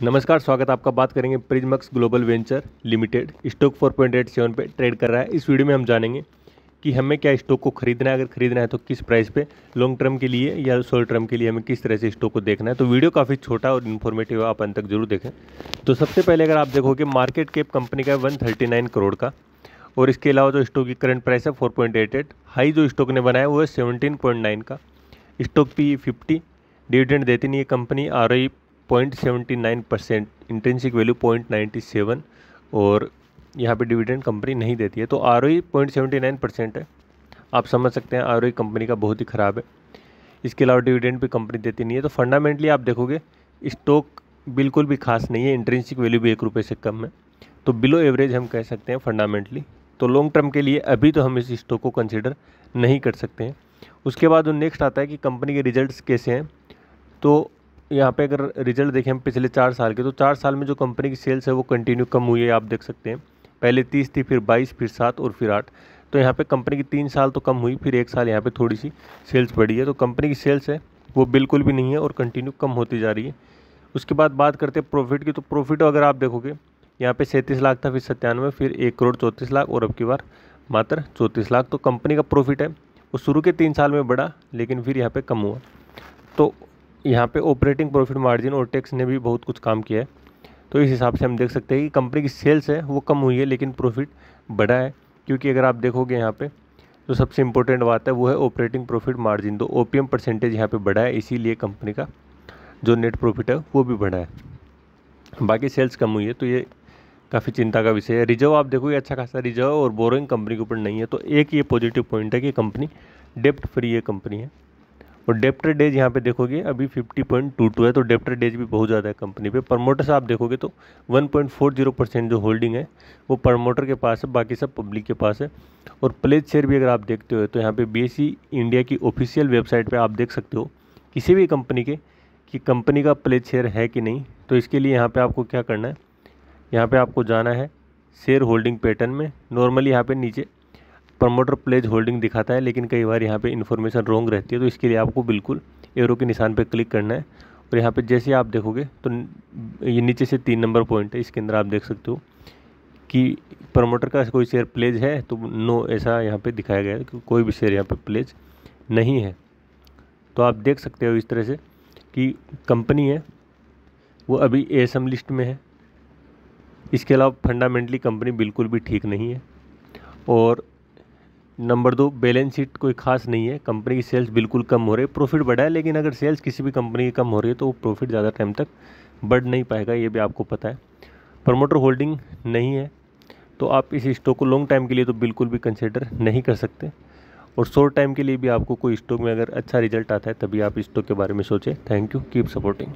नमस्कार, स्वागत आपका बात करेंगे Prismx global venture limited stock 4.87 पे ट्रेड कर रहा है। इस वीडियो में हम जानेंगे कि हमें क्या स्टॉक को खरीदना है। अगर खरीदना है तो किस प्राइस पे? लॉन्ग टर्म के लिए या शॉर्ट टर्म के लिए हमें किस तरह से स्टॉक को देखना है? तो वीडियो काफ़ी छोटा और इन्फॉर्मेटिव आप अंत तक ज़रूर देखें। तो सबसे पहले अगर आप देखोगे मार्केट कैप कंपनी का वन करोड़ का। और इसके अलावा जो स्टॉक की करंट प्राइस है फोर हाई जो स्टॉक ने बनाया वो है सेवनटीन का। स्टॉक पी फिफ्टी डिविडेंड देती नहीं है company R point seventy nine percent intrinsic value point ninety seven और यहाँ पे डिविडेंड कंपनी नहीं देती है तो R O point seventy nine percent है। आप समझ सकते हैं आर कंपनी का बहुत ही ख़राब है। इसके अलावा डिविडेंड भी कंपनी देती नहीं है तो फंडामेंटली आप देखोगे स्टॉक बिल्कुल भी खास नहीं है इंट्रेंसिक वैल्यू भी एक रुपये से कम है। तो बिलो एवरेज हम कह सकते हैं फंडामेंटली तो लॉन्ग टर्म के लिए अभी तो हम इस स्टॉक को कंसिडर नहीं कर सकते हैं। उसके बाद नेक्स्ट आता है कि कंपनी के रिजल्ट्स कैसे हैं तो यहाँ पे अगर रिज़ल्ट देखें हम पिछले चार साल के तो चार साल में जो कंपनी की सेल्स है वो कंटिन्यू कम हुई है, आप देख सकते हैं। पहले तीस थी, फिर बाईस, फिर सात और फिर आठ। तो यहाँ पे कंपनी की तीन साल तो कम हुई, फिर एक साल यहाँ पे थोड़ी सी सेल्स बढ़ी है। तो कंपनी की सेल्स है, वो बिल्कुल भी नहीं है और कंटिन्यू कम होती जा रही है। उसके बाद बात करते हैं प्रॉफिट की तो प्रॉफिट अगर आप देखोगे, यहाँ पे सैंतीस लाख था, फिर सत्तानवे, फिर एक करोड़ चौंतीस लाख और अब की बार मात्र चौंतीस लाख। तो कंपनी का प्रॉफिट है, वो शुरू के तीन साल में बढ़ा, लेकिन फिर यहाँ पे कम हुआ। तो यहाँ पे ऑपरेटिंग प्रॉफिट मार्जिन और टैक्स ने भी बहुत कुछ काम किया है। तो इस हिसाब से हम देख सकते हैं कि कंपनी की सेल्स है, वो कम हुई है, लेकिन प्रॉफिट बढ़ा है। क्योंकि अगर आप देखोगे यहाँ पे तो सबसे इंपॉर्टेंट बात है, वो है ऑपरेटिंग प्रॉफिट मार्जिन तो ओपीएम परसेंटेज यहाँ पर बढ़ा है, इसीलिए कंपनी का जो नेट प्रॉफिट है, वो भी बढ़ा है। बाकी सेल्स कम हुई है तो ये काफ़ी चिंता का विषय है। रिज़र्व आप देखोगे अच्छा खासा रिज़र्व और बोरोइंग कंपनी के ऊपर नहीं है। तो एक ये पॉजिटिव पॉइंट है कि कंपनी डेप्ट फ्री ये कंपनी है। और डेप्टर डेज़ यहाँ पे देखोगे अभी 50.22 है तो डेप्टर डेज़ भी बहुत ज़्यादा है कंपनी पे। प्रमोटर आप देखोगे तो 1.40 परसेंट जो होल्डिंग है, वो प्रमोटर के पास है, बाकी सब पब्लिक के पास है। और प्लेज शेयर भी अगर आप देखते हो तो यहाँ पे बी इंडिया की ऑफिशियल वेबसाइट पर आप देख सकते हो, किसी भी कंपनी के, कि कंपनी का प्लेज शेयर है कि नहीं। तो इसके लिए यहाँ पर आपको क्या करना है, यहाँ पर आपको जाना है शेयर होल्डिंग पैटर्न में। नॉर्मली यहाँ पर नीचे प्रमोटर प्लेज होल्डिंग दिखाता है, लेकिन कई बार यहाँ पे इन्फॉर्मेशन रॉन्ग रहती है तो इसके लिए आपको बिल्कुल एरो के निशान पे क्लिक करना है। और यहाँ पे जैसे आप देखोगे तो ये नीचे से तीन नंबर पॉइंट है, इसके अंदर आप देख सकते हो कि प्रमोटर का कोई शेयर प्लेज है तो नो ऐसा यहाँ पर दिखाया गया है कि कोई भी शेयर यहाँ पर प्लेज नहीं है। तो आप देख सकते हो इस तरह से कि कंपनी है, वो अभी एम लिस्ट में है। इसके अलावा फंडामेंटली कंपनी बिल्कुल भी ठीक नहीं है। और नंबर दो, बैलेंस शीट कोई खास नहीं है। कंपनी की सेल्स बिल्कुल कम हो रही है। प्रॉफिट बढ़ा है, लेकिन अगर सेल्स किसी भी कंपनी की कम हो रही है तो वो प्रॉफिट ज़्यादा टाइम तक बढ़ नहीं पाएगा, ये भी आपको पता है। प्रमोटर होल्डिंग नहीं है तो आप इस स्टॉक को लॉन्ग टाइम के लिए तो बिल्कुल भी कंसिडर नहीं कर सकते। और शॉर्ट टाइम के लिए भी आपको कोई स्टॉक में अगर अच्छा रिज़ल्ट आता है, तभी आप स्टॉक के बारे में सोचें। Thank you, keep supporting.